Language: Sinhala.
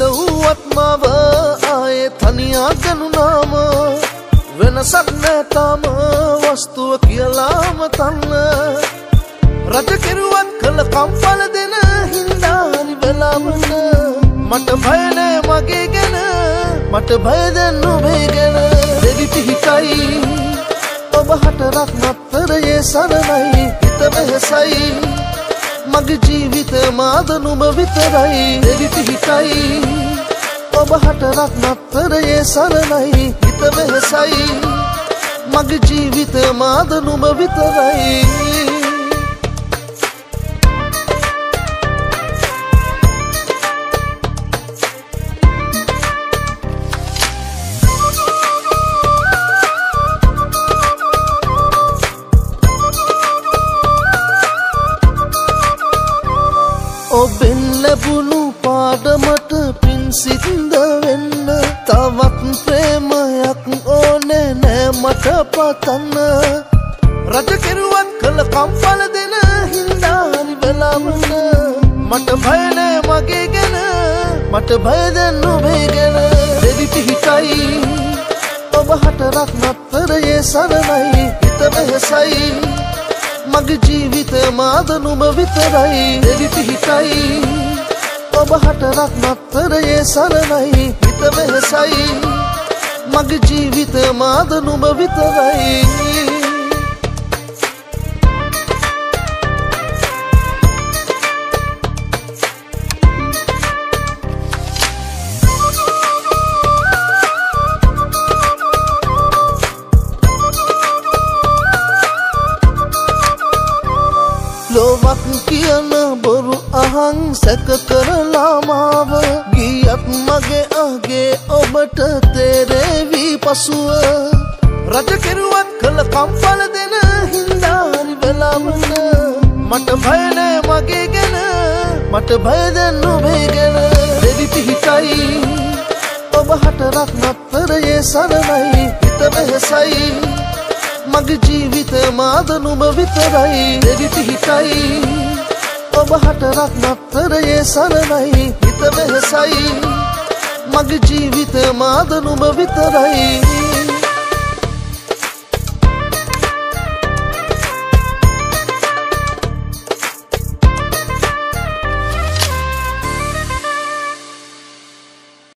දෙව්වත් මව ආයේ තනියා ගනුනාම වෙනසක් නැතාම වස්තුව කියලාම තන්න. රජ කෙරුවත් කළ කම්පල දෙන හින්දා හරි වෙලාමන මට බය නෑ මගේ ගැන මට බය දැන් ඔබේ ගැන. දෙවි පිහිටයි ඔබ හටරක් නත්තරයේ සරණයි හිත වෙහසයි. මගේ ජීවිත මාද නුඹ විතරයි. දෙවි පිහිටයි ඔබ හටරක් නත්තරයේ සරණයි. හිත වෙහසයි. මගේ ජීවිත මාද නුඹ විතරයි. ඔබෙන් ලැබුණු පාඩමට පින් සින්ද වෙන්න. තවත් ප්‍රේමයක් ඕනේ නෑ මට පතන්න. රජ කෙරුවත් කළ කම්පල දෙන හින්දා හරි වෙලාවන මට බය නෑ මගේ ගැන. මට බය දැන් ඔබේ ගැන. දෙවි පිහිටයි. ඔබ හටරක් නත්තරයේ සරණයි. හිත වෙහසයි. මගේ ජීවිත මාද නුඹ විතරයි. දෙවි පිහිටයි ඔබ හටරක් නත්තරයේ සරණයි. හිත වෙහසයි. මගේ ජීවිත මාද නුඹ විතරයි. ලොවක් කියන බොරු අහං සැක කරලා මාව ගියත් මගේ අගේ ඔබට තේරේවී පසුව. රජ කෙරුවත් කළ කම්පල දෙන හින්දාරි වෙලාවන. මට බය නෑ මගේ ගැන මට බය දැන් ඔබේ ගැන. දෙවි පිහිටයි ඔබ හටරක් නත්තරයේ සරණයි හිත වෙහසයි. මගේ ජීවිත මාද නුඹ විතරයි. දෙවි පිහිටයි ඔබ හටරක් නත්තරයේ සරණයි. හිත වෙහසයි. මගේ ජීවිත මාද නුඹ විතරයි.